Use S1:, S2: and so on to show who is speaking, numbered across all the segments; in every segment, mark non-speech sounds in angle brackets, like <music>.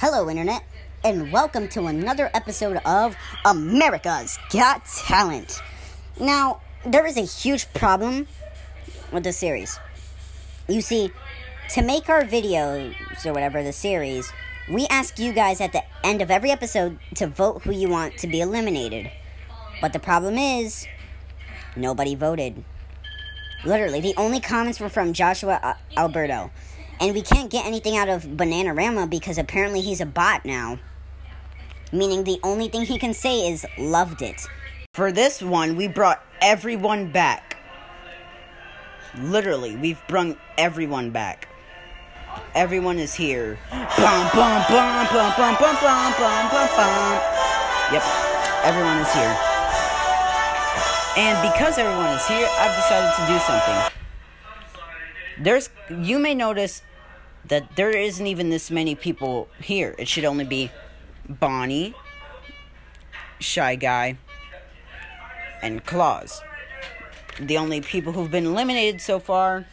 S1: Hello, Internet, and welcome to another episode of America's Got Talent. Now, there is a huge problem with this series. You see, to make our videos or whatever, the series, we ask you guys at the end of every episode to vote who you want to be eliminated. But the problem is, nobody voted. Literally, the only comments were from Joshua uh, Alberto. And we can't get anything out of Bananarama because apparently he's a bot now. Meaning the only thing he can say is loved it.
S2: For this one, we brought everyone back. Literally, we've brung everyone back. Everyone is here. Bum, bum, bum, bum, bum, bum, bum, bum, bum, bum. Yep, everyone is here. And because everyone is here, I've decided to do something. There's, you may notice that there isn't even this many people here. It should only be Bonnie, Shy Guy, and Claus. The only people who've been eliminated so far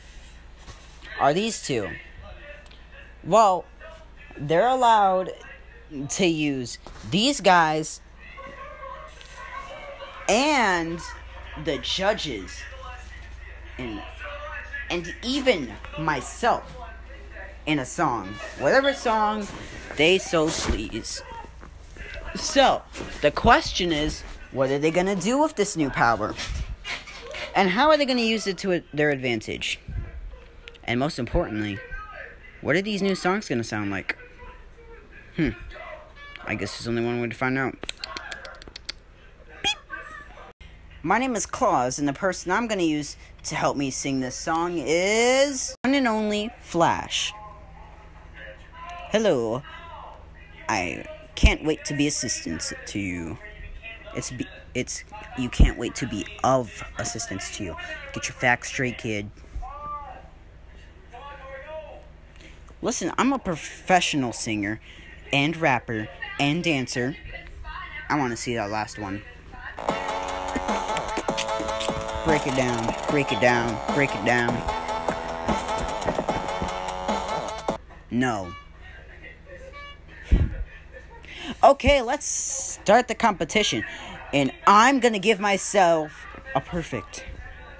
S2: are these two. Well, they're allowed to use these guys and the judges and and even myself in a song. Whatever song they so please. So the question is what are they going to do with this new power? And how are they going to use it to their advantage? And most importantly what are these new songs going to sound like? Hmm. I guess there's only one way to find out. My name is Claus, and the person I'm going to use to help me sing this song is one and only Flash. Hello. I can't wait to be assistance to you. It's be, it's you can't wait to be of assistance to you. Get your facts straight, kid. Listen, I'm a professional singer and rapper and dancer. I want to see that last one break it down, break it down, break it down. No. Okay, let's start the competition. And I'm gonna give myself a perfect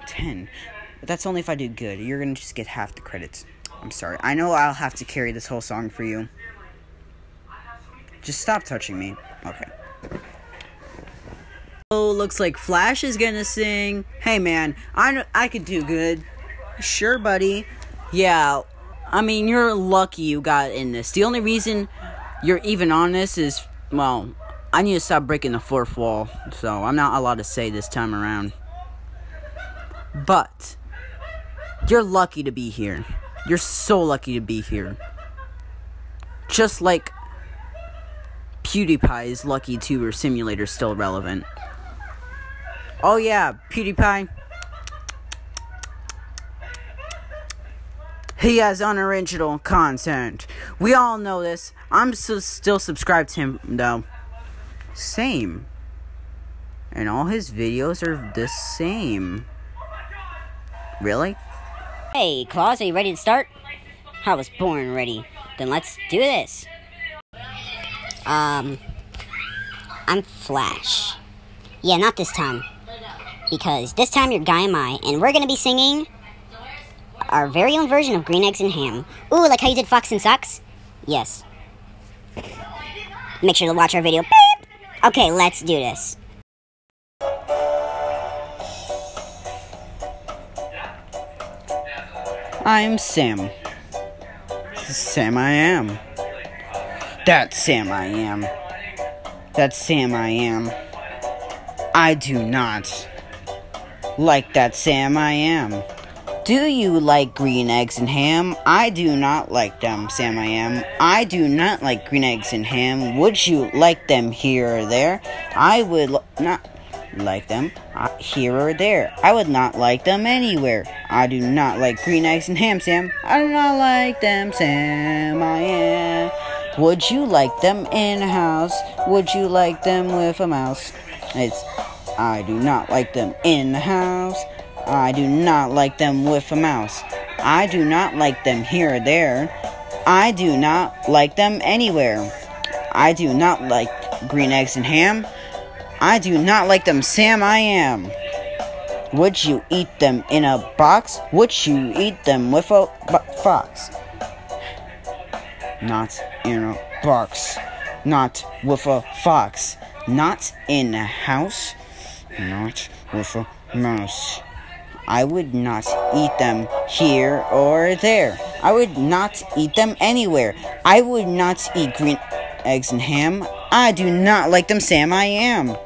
S2: 10. But that's only if I do good. You're gonna just get half the credits. I'm sorry. I know I'll have to carry this whole song for you. Just stop touching me. Okay. Oh, looks like Flash is gonna sing. Hey man, I I could do good. Sure, buddy. Yeah, I mean you're lucky you got in this. The only reason you're even on this is well, I need to stop breaking the fourth wall, so I'm not allowed to say this time around. But you're lucky to be here. You're so lucky to be here. Just like PewDiePie is lucky to simulator's still relevant. Oh yeah, PewDiePie. He has unoriginal content. We all know this. I'm still subscribed to him though. Same. And all his videos are the same. Really?
S1: Hey, Claus, are you ready to start? I was born ready. Then let's do this. Um, I'm Flash. Yeah, not this time because this time you're Guy Am I, and we're gonna be singing our very own version of Green Eggs and Ham. Ooh, like how you did Fox and Socks? Yes. Make sure to watch our video. Beep! Okay, let's do this.
S2: I'm Sam. Sam I am. That's Sam I am. That's Sam I am. I do not like that, Sam, I am. Do you like green eggs and ham? I do not like them, Sam I am. I do not like green eggs and ham. Would you like them here or there? I would not like them uh, here or there. I would not like them anywhere. I do not like green eggs and ham, Sam. I do not like them, Sam I am. Would you like them in a house? Would you like them with a mouse? It's I do not like them in the house. I do not like them with a mouse. I do not like them here or there. I do not like them anywhere. I do not like green eggs and ham. I do not like them, Sam. I am. Would you eat them in a box? Would you eat them with a fox? Not in a box. Not with a fox. Not in a house. Not with a mouse. I would not eat them here or there. I would not eat them anywhere. I would not eat green eggs and ham. I do not like them, Sam. I am.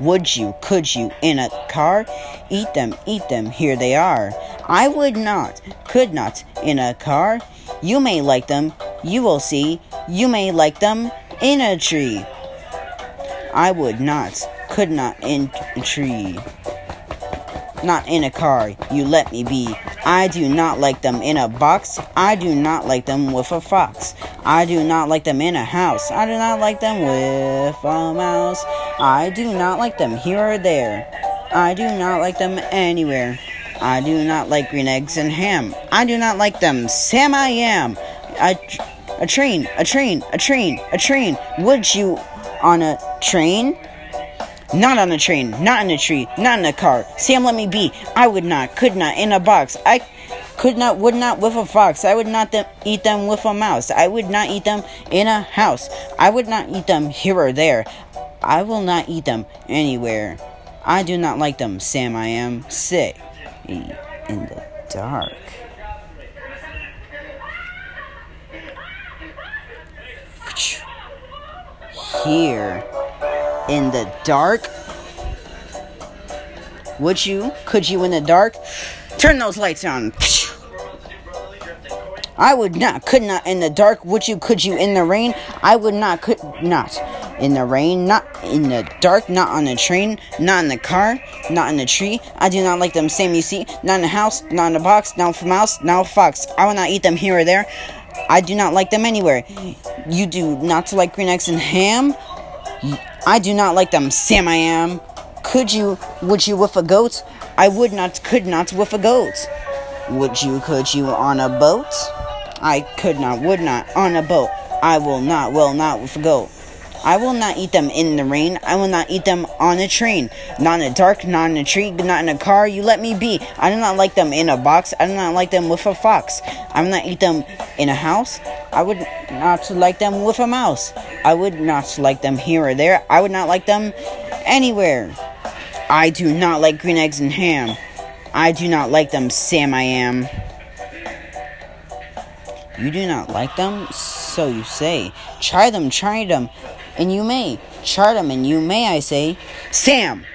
S2: Would you, could you, in a car? Eat them, eat them, here they are. I would not, could not, in a car. You may like them, you will see. You may like them in a tree. I would not, could not, in a tree not in a car. You let me be. I do not like them in a box. I do not like them with a fox. I do not like them in a house. I do not like them with a mouse. I do not like them here or there. I do not like them anywhere. I do not like green eggs and ham. I do not like them. Sam, I am. A, a train, a train, a train, a train. Would you on a train? Not on a train, not in a tree, not in a car. Sam, let me be. I would not, could not, in a box. I could not, would not with a fox. I would not th- eat them with a mouse. I would not eat them in a house. I would not eat them here or there. I will not eat them anywhere. I do not like them, Sam. I am sick in the dark. Here in the dark? Would you? Could you in the dark? Turn those lights on. I would not, could not in the dark. Would you, could you in the rain? I would not, could not in the rain, not in the dark, not on the train, not in the car, not in the tree. I do not like them same you see, not in the house, not in the box, not for mouse, not fox. I will not eat them here or there. I do not like them anywhere. You do not like green eggs and ham? I do not like them, Sam I am. Could you, would you with a goat? I would not, could not with a goat. Would you, could you on a boat? I could not, would not on a boat. I will not, will not with a goat. I will not eat them in the rain. I will not eat them on a train. Not in the dark, not in a tree, not in a car. You let me be. I do not like them in a box. I do not like them with a fox. I will not eat them in a house. I would not like them with a mouse. I would not like them here or there. I would not like them anywhere. I do not like green eggs and ham. I do not like them, Sam I am. You do not like them? So you say. Try them, try them and you may. Chart them, and you may, I say. Sam!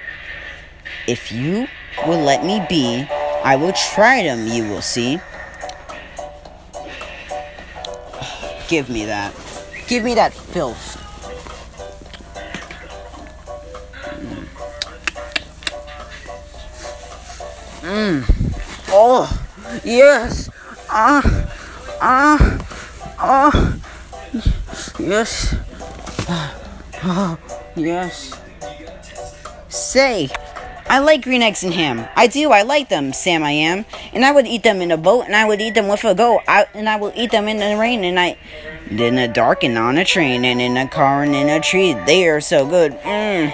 S2: If you will let me be, I will try them, you will see. Give me that. Give me that filth. Mmm. Oh, yes. Ah, ah, ah. Yes. <sighs> Yes. Say, I like green eggs and ham. I do, I like them, Sam I am. And I would eat them in a boat, and I would eat them with a goat, I, and I will eat them in the rain, and I... In the dark, and on a train, and in a car, and in a tree. They are so good. Mmm.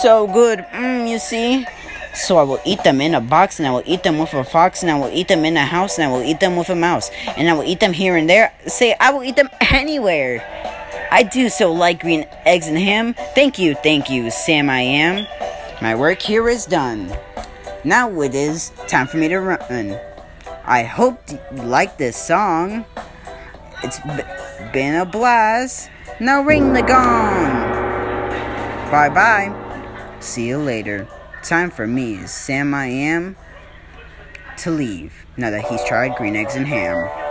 S2: So good. Mmm, you see? So I will eat them in a box, and I will eat them with a fox, and I will eat them in a house, and I will eat them with a mouse. And I will eat them here and there. Say, I will eat them <laughs> anywhere. I do so like green eggs and ham. Thank you, thank you, Sam I am. My work here is done. Now it is time for me to run. I hope you like this song. It's been a blast. Now ring the gong. Bye bye. See you later. Time for me, Sam I am, to leave now that he's tried green eggs and ham.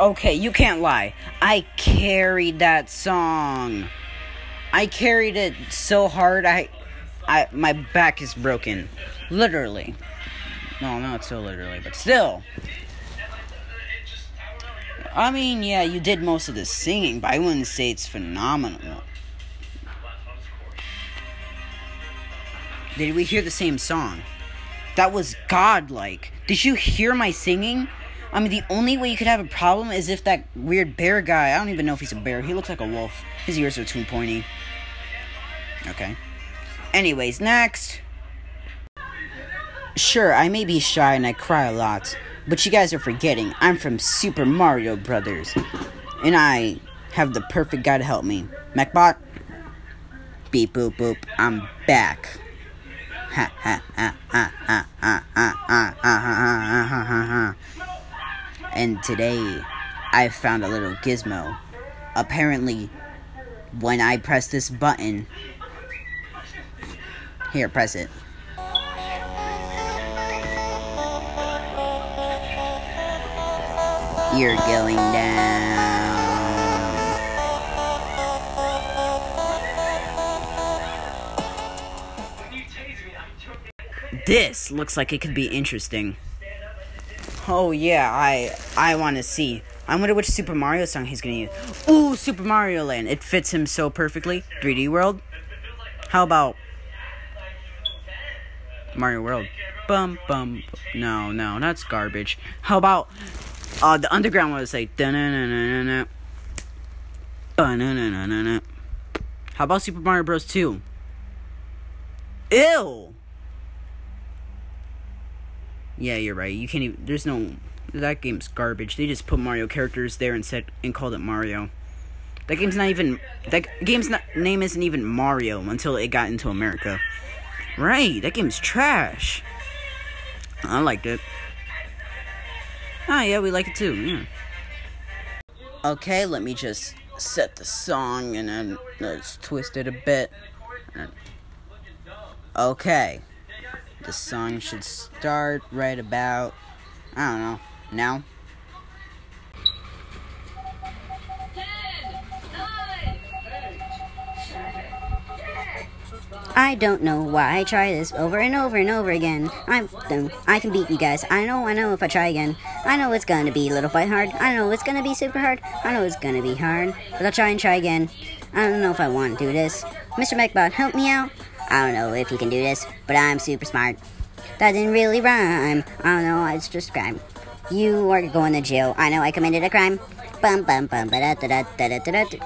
S2: Okay, you can't lie. I carried that song. I carried it so hard I I my back is broken. Literally. No, not so literally, but still. I mean, yeah, you did most of the singing, but I wouldn't say it's phenomenal. Did we hear the same song? That was godlike. Did you hear my singing? I mean, the only way you could have a problem is if that weird bear guy, I don't even know if he's a bear, he looks like a wolf. His ears are too pointy. Okay. Anyways, next. Sure, I may be shy and I cry a lot, but you guys are forgetting I'm from Super Mario Brothers, and I have the perfect guy to help me. Mechbot? Beep boop boop, I'm back. Ha ha ha ha ha ha ha ha ha ha ha ha and today I found a little gizmo. Apparently, when I press this button, here, press it. You're going down. This looks like it could be interesting. Oh yeah, I I want to see. I wonder which Super Mario song he's gonna use. Ooh, Super Mario Land. It fits him so perfectly. 3D World. How about Mario World? Bum bum. No, no, that's garbage. How about uh the underground one? Da na na na na na. na na na na. How about Super Mario Bros. 2? Ew. Yeah, you're right. You can't even. There's no. That game's garbage. They just put Mario characters there and said and called it Mario. That game's not even. That game's not, name isn't even Mario until it got into America. Right. That game's trash. I liked it. Ah, yeah, we like it too. Yeah. Okay, let me just set the song and then let's twist it a bit. Okay. The song should start right about, I don't know, now.
S1: I don't know why I try this over and over and over again. I'm I can beat you guys. I know, I know if I try again. I know it's gonna be a little bit hard. I know it's gonna be super hard. I know it's gonna be hard. But I'll try and try again. I don't know if I want to do this. Mr. Mechbot, help me out. I don't know if you can do this, but I'm super smart. That didn't really rhyme. I don't know, it's just crime. You are going to jail. I know I committed a crime. Bum bum bum ba da da da da da da.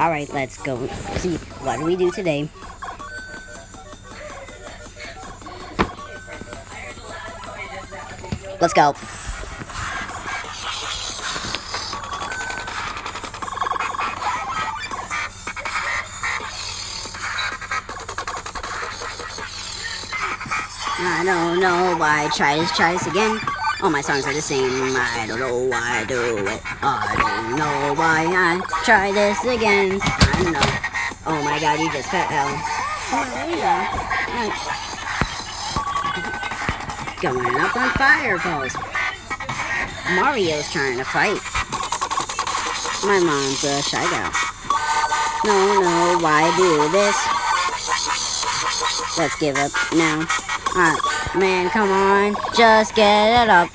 S1: Alright, let's go see what do we do today. Let's go. I don't know why I try this, try this again. All my songs are the same. I don't know why I do it. I don't know why I try this again. I know. Oh my god, you just fell. Oh, there you go. Going up on fireballs. Mario's trying to fight. My mom's a shy. No, no, why do this? Let's give up now. Ah, man, come on. Just get it up.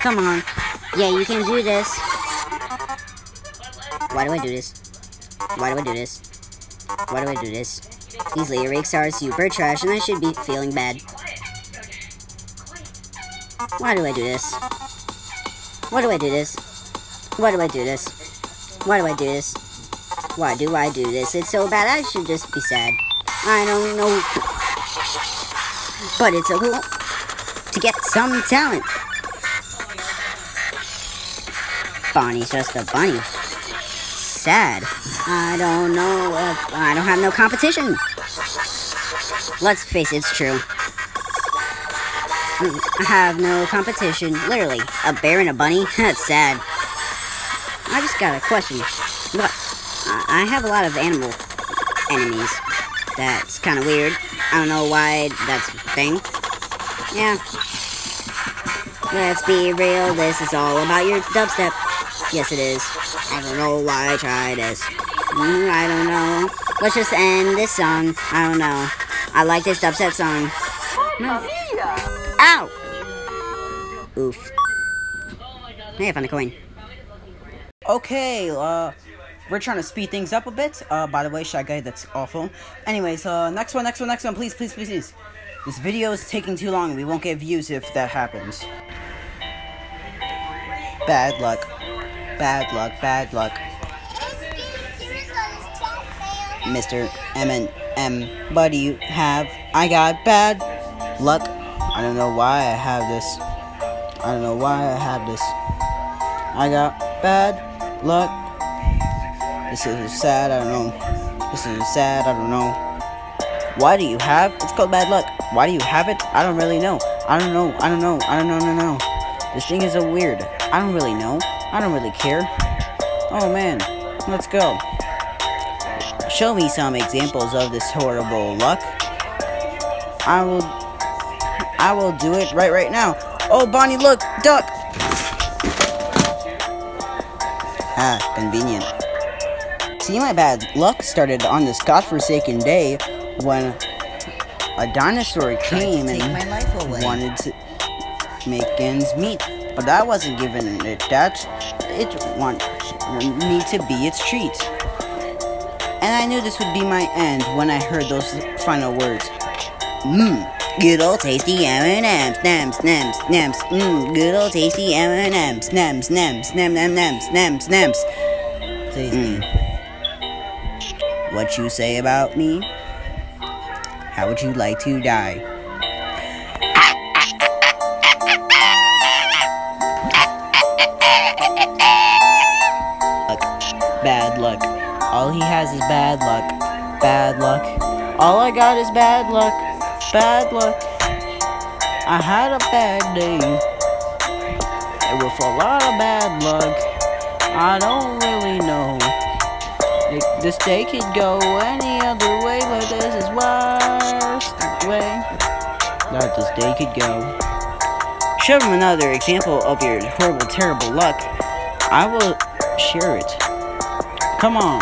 S1: Come on. Yeah, you can do this. Why do I do this? Why do I do this? Why do I do this? These lyrics are super trash and I should be feeling bad. Why do I do this? Why do I do this? Why do I do this? Why do I do this? Why do I do this? It's so bad I should just be sad. I don't know. But it's a cool to get some talent. Bonnie's just a bunny. Sad. I don't know. If, I don't have no competition. Let's face it, it's true. I have no competition. Literally, a bear and a bunny? <laughs> That's sad. I just got a question. Look, I have a lot of animal enemies. That's kind of weird. I don't know why that's a thing. Yeah. Let's be real, this is all about your dubstep. Yes, it is. I don't know why I tried this. Mm, I don't know. Let's just end this song. I don't know. I like this dubstep song. Ow! Oof. Hey, I found a coin.
S2: Okay, uh, we're trying to speed things up a bit. Uh, by the way, Shy Guy, that's awful. Anyways, uh, next one, next one, next one, please, please, please, please. This video is taking too long. We won't get views if that happens. Bad luck. Bad luck, bad luck. Mr. M and M, what do you have? I got bad luck. I don't know why I have this. I don't know why I have this. I got bad luck. This is sad, I don't know. This is sad, I don't know. Why do you have? It's called bad luck. Why do you have it? I don't really know. I don't know. I don't know. I don't know. No, no. This thing is so weird. I don't really know. I don't really care. Oh man, let's go. Show me some examples of this horrible luck. I will. I will do it right right now. Oh, Bonnie, look, duck. Ah, convenient. See, my bad luck started on this godforsaken day when a dinosaur came and wanted to make ends meet. But I wasn't given it that. It want me to be its treat. And I knew this would be my end when I heard those final words. Mmm, good old tasty M&M's, nams, nams, nams. Mmm, good old tasty M&M's, nams, nams, nam, nam, nams, nams, nams. Mm. What you say about me? How would you like to die? Bad luck. All he has is bad luck. Bad luck. All I got is bad luck. Bad luck. I had a bad day. And with a lot of bad luck. I don't really know. This day could go any other way, but this is worst way that this day could go. Show them another example of your horrible, terrible luck. I will share it. Come on,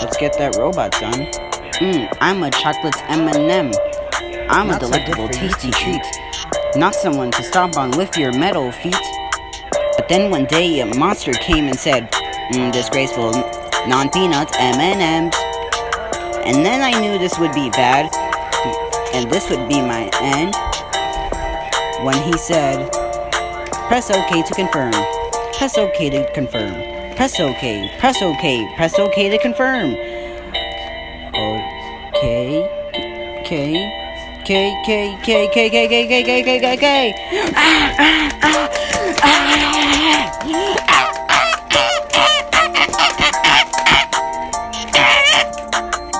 S2: let's get that robot done. Mmm, I'm a chocolate M&M. I'm Not a delectable, tasty treat. Not someone to stomp on with your metal feet. But then one day a monster came and said, mm, disgraceful non-peanuts M&Ms. And then I knew this would be bad, and this would be my end, when he said, press OK to confirm, press OK to confirm, press OK, press OK, press OK to confirm. Okay, K, K, K, K, K, K, K, K, K, K, K, K.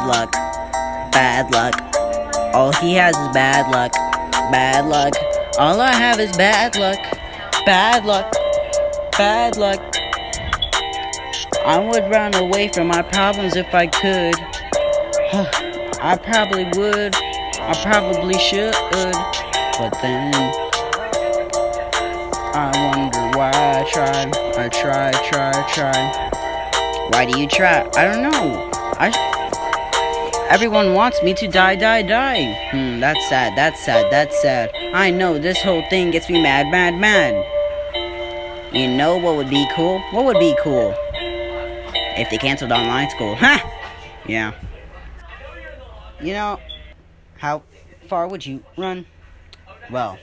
S2: Luck. Bad luck. All he has is bad luck. Bad luck. All I have is bad luck. Bad luck. Bad luck. I would run away from my problems if I could. I probably would. I probably should. But then I wonder why I tried. I try, try, try. Why do you try? I don't know. I Everyone wants me to die, die, die. Hmm, that's sad, that's sad, that's sad. I know, this whole thing gets me mad, mad, mad. You know what would be cool? What would be cool? If they canceled online school. <laughs> Ha! Yeah. You know, how far would you run? Well,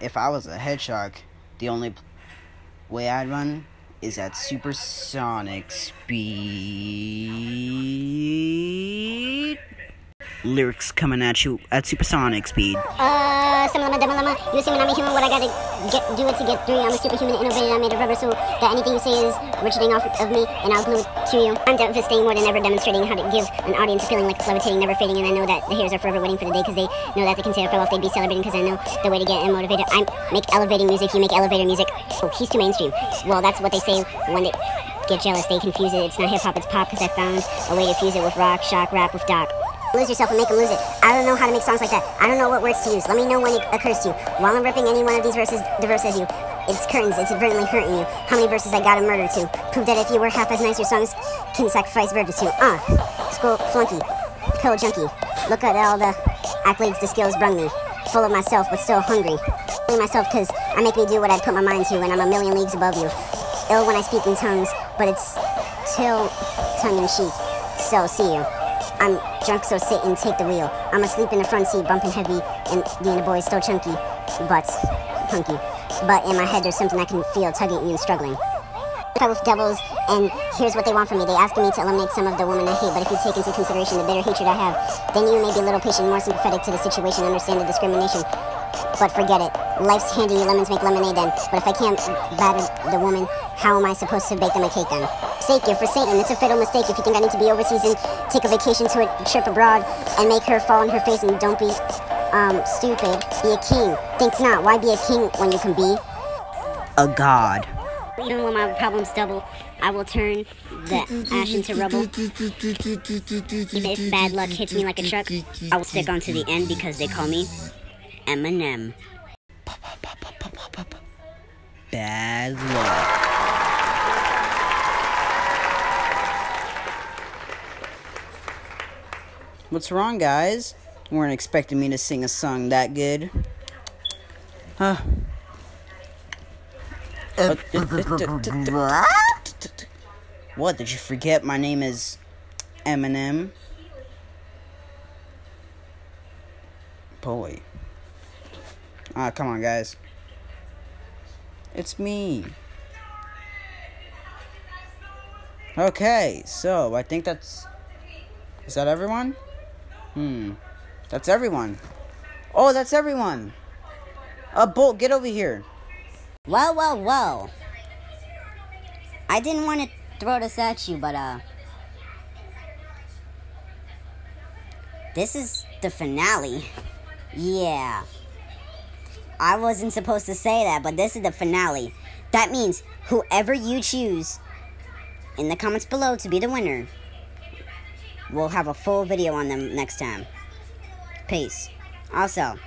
S2: if I was a hedgehog, the only way I'd run is at supersonic speed. Lyrics coming at you at supersonic speed.
S3: Uh, some see, when I'm a human, what I gotta get, do it to get through. I'm a superhuman, innovator. I made of rubber, so that anything you say is originating off of me, and I'll glue it to you. I'm devastating more than ever, demonstrating how to give an audience a feeling like it's levitating, never fading, and I know that the haters are forever waiting for the day because they know that they can the container fell off. They'd be celebrating because I know the way to get motivated. I make elevating music. You make elevator music. Oh, he's too mainstream. Well, that's what they say when they get jealous. They confuse it. It's not hip hop, it's pop because I found a way to fuse it with rock, shock, rap, with doc lose yourself and make them lose it. I don't know how to make songs like that. I don't know what words to use. Let me know when it occurs to you. While I'm ripping any one of these verses, the verse says you. It's curtains, it's inadvertently hurting you. How many verses I gotta murder to? Prove that if you were half as nice, your songs can sacrifice virtue to. Uh, school flunky, pill junkie. Look at all the accolades the skills brung me. full of myself but still hungry. Of myself because I make me do what I put my mind to and I'm a million leagues above you. Ill when I speak in tongues, but it's till tongue in cheek. So see you. I'm drunk, so sit and take the wheel. I'm asleep in the front seat, bumping heavy, and the, and the boy's still chunky, but hunky. But in my head, there's something I can feel tugging at me and struggling. I with devils, and here's what they want from me. They ask me to eliminate some of the women I hate, but if you take into consideration the bitter hatred I have, then you may be a little patient, more sympathetic to the situation, understand the discrimination. But forget it. Life's handy, lemons make lemonade then. But if I can't batter the woman, how am I supposed to bake them a cake then? For Satan. It's a fatal mistake if you think I need to be overseas and take a vacation to a trip abroad and make her fall on her face and don't be um, stupid. Be a king. Think not. Why be a king when you can be
S2: A god.
S3: even when my problems double, I will turn the ash into rubble. If bad luck hits me like a truck, I will stick on to the end because they call me Eminem.
S2: Bad luck. What's wrong, guys? Weren't expecting me to sing a song that good. Huh. What? Did you forget my name is Eminem? Boy. Ah, come on, guys. It's me. Okay, so I think that's. Is that everyone? Hmm. That's everyone. Oh, that's everyone. Uh, Bolt, get over here.
S1: Well, well, well. I didn't want to throw this at you, but, uh. This is the finale. Yeah. I wasn't supposed to say that, but this is the finale. That means whoever you choose in the comments below to be the winner, we'll have a full video on them next time. Peace. Also,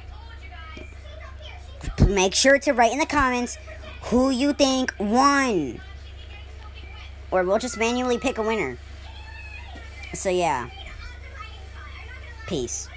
S1: make sure to write in the comments who you think won. Or we'll just manually pick a winner. So, yeah. Peace.